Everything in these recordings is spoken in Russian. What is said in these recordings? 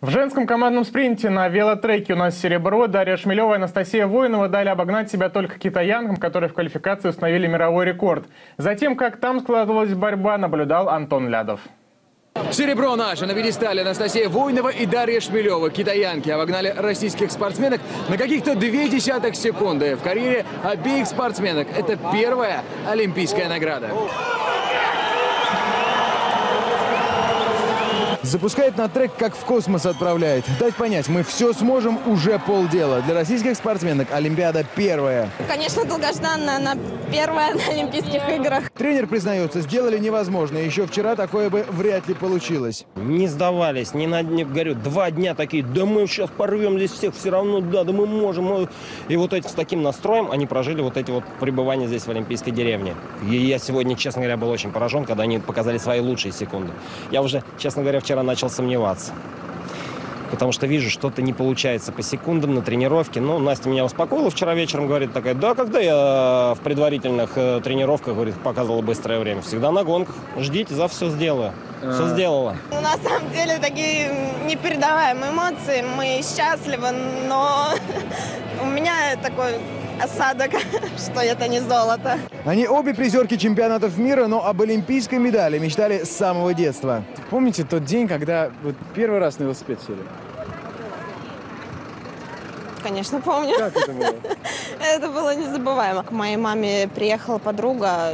В женском командном спринте на велотреке у нас серебро. Дарья Шмелева и Анастасия Воинова дали обогнать себя только китаянкам, которые в квалификации установили мировой рекорд. Затем, как там складывалась борьба, наблюдал Антон Лядов. Серебро наше на пьедестале Анастасия Войнова и Дарья Шмелева. Китаянки обогнали российских спортсменок на каких-то две десятых секунды. В карьере обеих спортсменок это первая олимпийская награда. Запускает на трек, как в космос отправляет. Дать понять, мы все сможем, уже полдела. Для российских спортсменок Олимпиада первая. Конечно, долгожданная, на первая на Олимпийских играх. Тренер признается, сделали невозможно. Еще вчера такое бы вряд ли получилось. Не сдавались, не на дне, говорю, два дня такие, да мы сейчас порвем здесь всех, все равно, да, да мы можем. мы». И вот эти, с таким настроем они прожили вот эти вот пребывания здесь в Олимпийской деревне. И я сегодня, честно говоря, был очень поражен, когда они показали свои лучшие секунды. Я уже, честно говоря, вчера начал сомневаться. Потому что вижу, что-то не получается по секундам на тренировке. Ну, Настя меня успокоила вчера вечером, говорит такая, да, когда я в предварительных э, тренировках, говорит, показывала быстрое время? Всегда на гонках. Ждите, за все сделаю. Все сделала. Ну, на самом деле такие непередаваемые эмоции. Мы счастливы, но у меня такой осадок, что это не золото. Они обе призерки чемпионатов мира, но об олимпийской медали мечтали с самого детства. Помните тот день, когда вот первый раз на велосипед сели? Конечно, помню. Как это было? Это было незабываемо. К моей маме приехала подруга,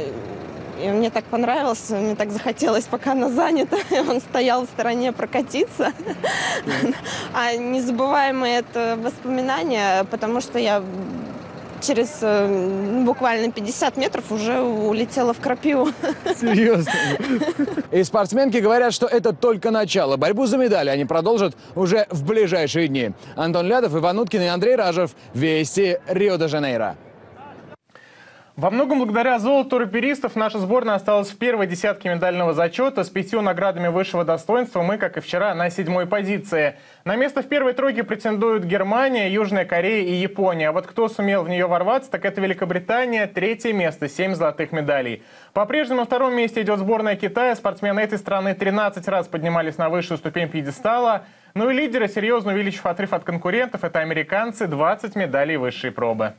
и мне так понравилось, мне так захотелось, пока она занята, он стоял в стороне прокатиться. А незабываемые это воспоминания, потому что я через э, буквально 50 метров уже улетела в крапиву. Серьезно. И спортсменки говорят, что это только начало. Борьбу за медали они продолжат уже в ближайшие дни. Антон Лядов, Иван Уткин и Андрей Ражев. Вести Рио-де-Жанейро. Во многом благодаря золоту раперистов наша сборная осталась в первой десятке медального зачета. С пятью наградами высшего достоинства мы, как и вчера, на седьмой позиции. На место в первой тройке претендуют Германия, Южная Корея и Япония. А вот кто сумел в нее ворваться, так это Великобритания. Третье место, семь золотых медалей. По-прежнему на втором месте идет сборная Китая. Спортсмены этой страны 13 раз поднимались на высшую ступень пьедестала. Ну и лидеры, серьезно увеличив отрыв от конкурентов, это американцы, 20 медалей высшей пробы.